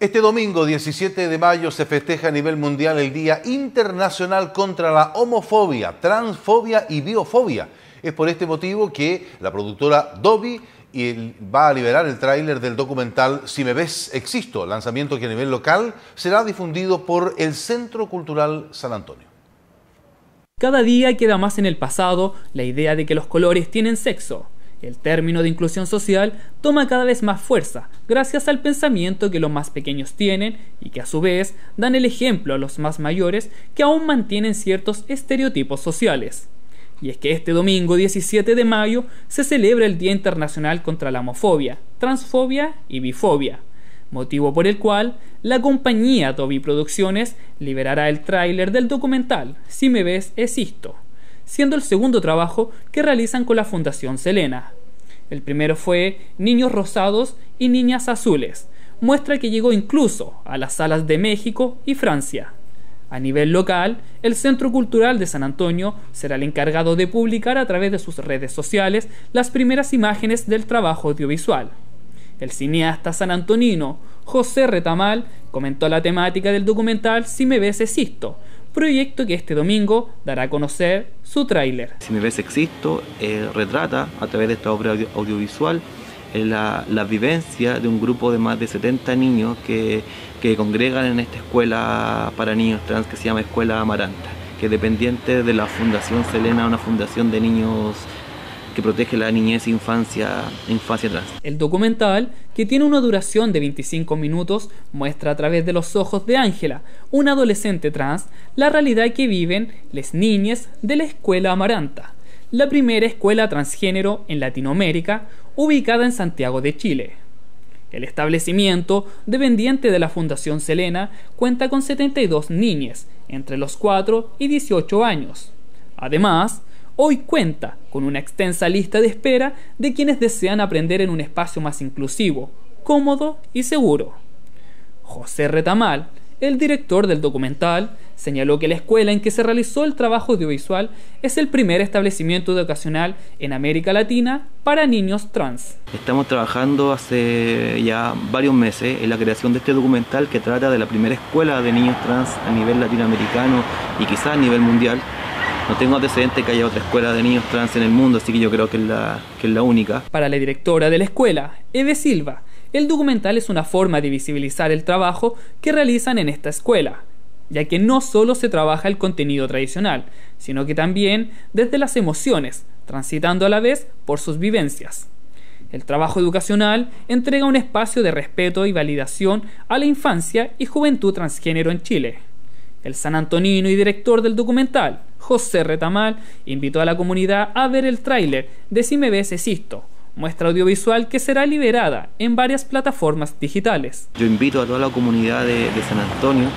Speaker 2: Este domingo 17 de mayo se festeja a nivel mundial el Día Internacional contra la Homofobia, Transfobia y Biofobia. Es por este motivo que la productora Dobby va a liberar el tráiler del documental Si me ves, existo, lanzamiento que a nivel local será difundido por el Centro Cultural San Antonio.
Speaker 24: Cada día queda más en el pasado la idea de que los colores tienen sexo. El término de inclusión social toma cada vez más fuerza gracias al pensamiento que los más pequeños tienen y que a su vez dan el ejemplo a los más mayores que aún mantienen ciertos estereotipos sociales. Y es que este domingo 17 de mayo se celebra el Día Internacional contra la Homofobia, Transfobia y Bifobia, motivo por el cual la compañía Toby Producciones liberará el tráiler del documental Si me ves, existo siendo el segundo trabajo que realizan con la Fundación Selena. El primero fue Niños Rosados y Niñas Azules, muestra que llegó incluso a las salas de México y Francia. A nivel local, el Centro Cultural de San Antonio será el encargado de publicar a través de sus redes sociales las primeras imágenes del trabajo audiovisual. El cineasta san antonino José Retamal comentó la temática del documental Si me ves existo, proyecto que este domingo dará a conocer su tráiler.
Speaker 25: Si me ves existo, eh, retrata a través de esta obra audiovisual eh, la, vivencia de un grupo de más de 70 niños que, que congregan en esta escuela para niños trans que se llama Escuela Amaranta, que dependiente de la Fundación Selena, una fundación de niños protege la niñez e infancia, infancia trans.
Speaker 24: El documental, que tiene una duración de 25 minutos, muestra a través de los ojos de Ángela, una adolescente trans, la realidad que viven las niñas de la Escuela Amaranta, la primera escuela transgénero en Latinoamérica, ubicada en Santiago de Chile. El establecimiento, dependiente de la Fundación Selena, cuenta con 72 niñas, entre los 4 y 18 años. Además, hoy cuenta con una extensa lista de espera de quienes desean aprender en un espacio más inclusivo, cómodo y seguro. José Retamal, el director del documental, señaló que la escuela en que se realizó el trabajo audiovisual es el primer establecimiento educacional en América Latina para niños trans.
Speaker 25: Estamos trabajando hace ya varios meses en la creación de este documental que trata de la primera escuela de niños trans a nivel latinoamericano y quizá a nivel mundial no tengo antecedentes que haya otra escuela de niños trans en el mundo, así que yo creo que es la, que es la única.
Speaker 24: Para la directora de la escuela, Eve Silva, el documental es una forma de visibilizar el trabajo que realizan en esta escuela, ya que no solo se trabaja el contenido tradicional, sino que también desde las emociones, transitando a la vez por sus vivencias. El trabajo educacional entrega un espacio de respeto y validación a la infancia y juventud transgénero en Chile. El San Antonino y director del documental, José Retamal, invitó a la comunidad a ver el tráiler de Si me ves existo, muestra audiovisual que será liberada en varias plataformas digitales.
Speaker 25: Yo invito a toda la comunidad de, San Antonio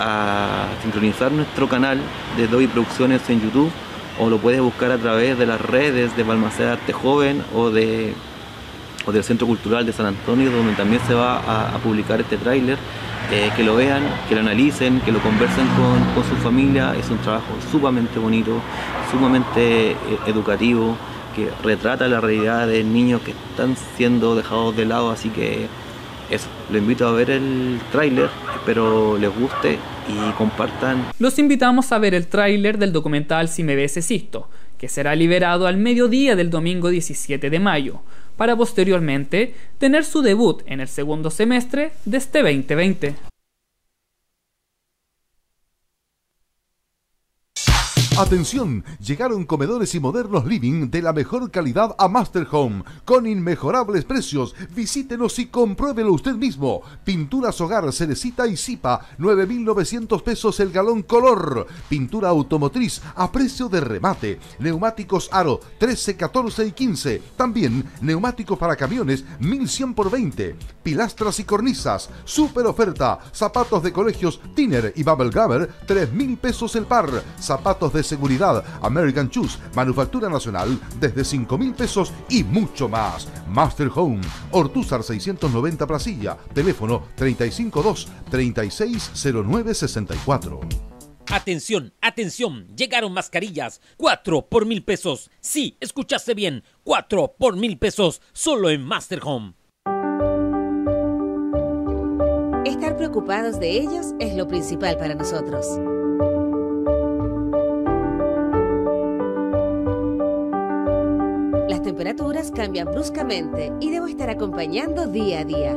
Speaker 25: a sincronizar nuestro canal de Doy Producciones en YouTube o lo puedes buscar a través de las redes de Balmaceda Arte Joven o de o del Centro Cultural de San Antonio donde también se va a, a publicar este tráiler eh, que lo vean, que lo analicen, que lo conversen con, su familia. Es un trabajo sumamente bonito, sumamente eh, educativo, que retrata la realidad de niños que están siendo dejados de lado, así que eso, lo invito a ver el tráiler, espero les guste y compartan.
Speaker 24: Los invitamos a ver el tráiler del documental Si me ves existo, que será liberado al mediodía del domingo 17 de mayo, para posteriormente tener su debut en el segundo semestre de este 2020.
Speaker 13: Atención, llegaron comedores y modernos living de la mejor calidad a Master Home, con inmejorables precios. Visítenos y compruébelo usted mismo. Pinturas Hogar, Cerecita y Zipa, 9.900 pesos el galón color. Pintura automotriz a precio de remate. Neumáticos Aro, 13, 14 y 15. También neumáticos para camiones, 1.100 por 20. Pilastras y cornisas, super oferta. Zapatos de colegios Tiner y Bubble Grabber, 3.000 pesos el par. Zapatos de seguridad, American Choose, Manufactura Nacional, desde 5 mil pesos y mucho más. Master Home, Ortúzar 690 Placilla, teléfono 352-360964.
Speaker 14: Atención, atención, llegaron mascarillas, 4 por mil pesos. Sí, escuchaste bien, 4 por mil pesos, solo en Master Home.
Speaker 15: Estar preocupados de ellos es lo principal para nosotros. Las temperaturas cambian bruscamente y debo estar acompañando día a día.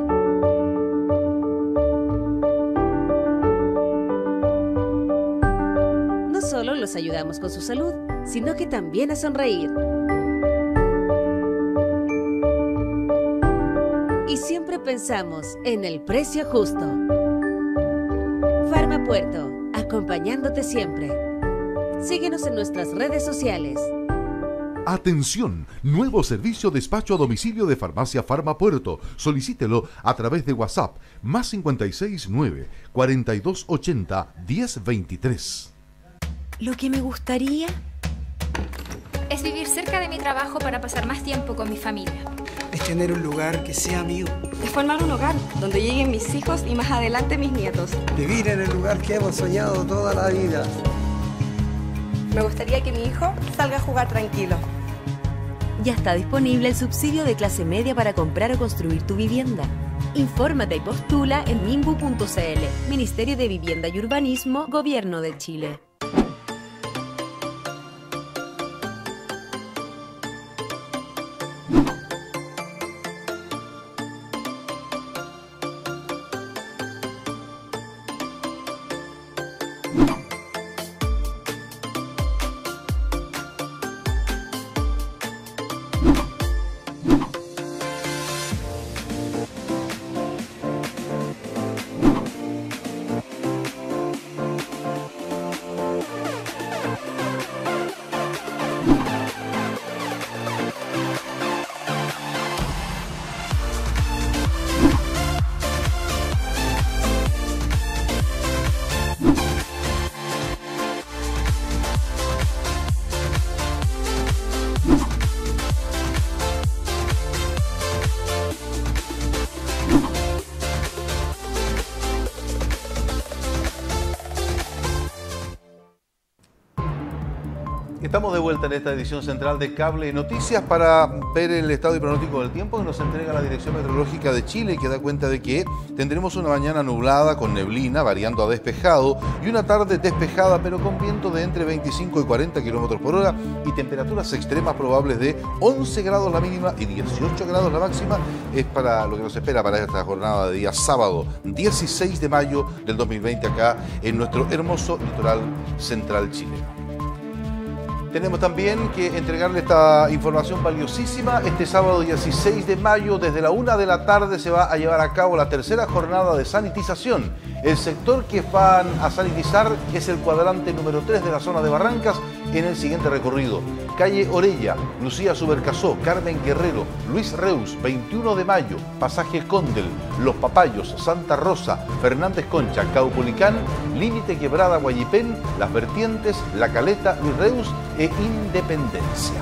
Speaker 15: No solo los ayudamos con su salud, sino que también a sonreír. Y siempre pensamos en el precio justo. Farma Puerto, acompañándote siempre. Síguenos en nuestras redes sociales.
Speaker 13: Atención, nuevo servicio despacho a domicilio de Farmacia Farma Puerto. Solicítelo a través de WhatsApp más 569 4280 1023.
Speaker 15: Lo que me gustaría
Speaker 16: es vivir cerca de mi trabajo para pasar más tiempo con mi familia.
Speaker 17: Es tener un lugar que sea mío.
Speaker 18: Es formar un hogar donde lleguen mis hijos y más adelante mis nietos.
Speaker 17: Vivir en el lugar que hemos soñado toda la vida.
Speaker 18: Me gustaría que mi hijo salga a jugar tranquilo.
Speaker 15: Ya está disponible el subsidio de clase media para comprar o construir tu vivienda. Infórmate y postula en mimbu.cl, Ministerio de Vivienda y Urbanismo, Gobierno de Chile.
Speaker 2: Estamos de vuelta en esta edición central de Cable Noticias para ver el estado y pronóstico del tiempo que nos entrega la Dirección Meteorológica de Chile que da cuenta de que tendremos una mañana nublada con neblina variando a despejado y una tarde despejada pero con viento de entre 25 y 40 kilómetros por hora y temperaturas extremas probables de 11 grados la mínima y 18 grados la máxima es para lo que nos espera para esta jornada de día sábado 16 de mayo del 2020 acá en nuestro hermoso litoral central chileno. Tenemos también que entregarle esta información valiosísima. Este sábado 16 de mayo, desde la una de la tarde, se va a llevar a cabo la tercera jornada de sanitización. El sector que van a sanitizar es el cuadrante número 3 de la zona de Barrancas en el siguiente recorrido. Calle Orella, Lucía Subercasó, Carmen Guerrero, Luis Reus, 21 de mayo, Pasaje Condel, Los Papayos, Santa Rosa, Fernández Concha, Caupolicán, Límite Quebrada Guayipén, Las Vertientes, La Caleta, Luis Reus e Independencia.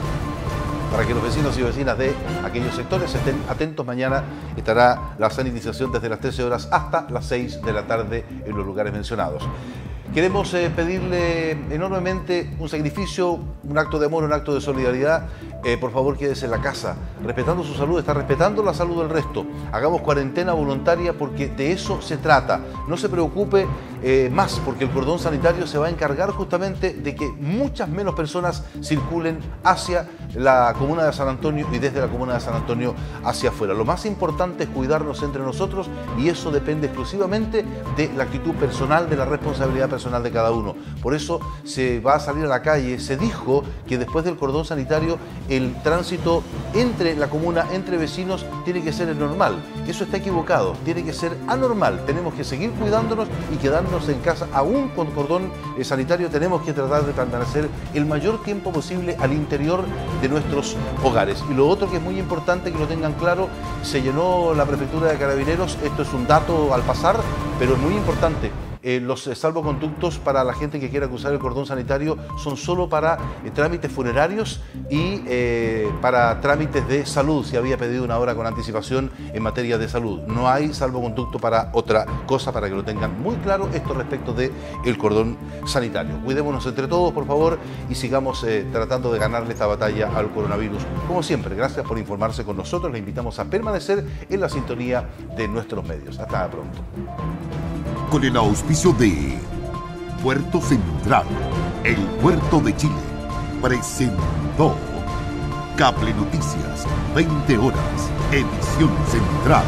Speaker 2: Para que los vecinos y vecinas de aquellos sectores estén atentos, mañana estará la sanitización desde las 13 horas hasta las 6 de la tarde en los lugares mencionados. Queremos eh, pedirle enormemente un sacrificio, un acto de amor, un acto de solidaridad eh, por favor quédese en la casa, respetando su salud, está respetando la salud del resto. Hagamos cuarentena voluntaria porque de eso se trata. No se preocupe eh, más porque el cordón sanitario se va a encargar justamente de que muchas menos personas circulen hacia la comuna de San Antonio y desde la comuna de San Antonio hacia afuera. Lo más importante es cuidarnos entre nosotros y eso depende exclusivamente de la actitud personal, de la responsabilidad personal de cada uno. Por eso se va a salir a la calle. Se dijo que después del cordón sanitario el tránsito entre la comuna, entre vecinos, tiene que ser el normal. Eso está equivocado, tiene que ser anormal. Tenemos que seguir cuidándonos y quedarnos en casa, aún con cordón eh, sanitario, tenemos que tratar de permanecer el mayor tiempo posible al interior de nuestros hogares. Y lo otro que es muy importante que lo tengan claro, se llenó la prefectura de carabineros, esto es un dato al pasar, pero es muy importante eh, los eh, salvoconductos para la gente que quiera cruzar el cordón sanitario son solo para eh, trámites funerarios y para trámites de salud, si había pedido una hora con anticipación en materia de salud. No hay salvoconducto para otra cosa, para que lo tengan muy claro esto respecto del el cordón sanitario. Cuidémonos entre todos, por favor, y sigamos tratando de ganarle esta batalla al coronavirus. Como siempre, gracias por informarse con nosotros. Le invitamos a permanecer en la sintonía de nuestros medios. Hasta pronto
Speaker 13: con el auspicio de Puerto Central, el puerto de Chile, presentó Cable Noticias, 20 horas, edición central.